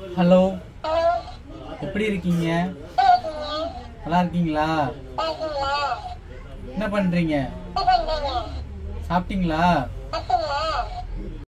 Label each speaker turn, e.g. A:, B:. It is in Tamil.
A: ஹலோ. எப்படி இருக்கீங்க? நல்லா இருக்கீங்களா? என்ன பண்றீங்க? சாப்பிட்டீங்களா?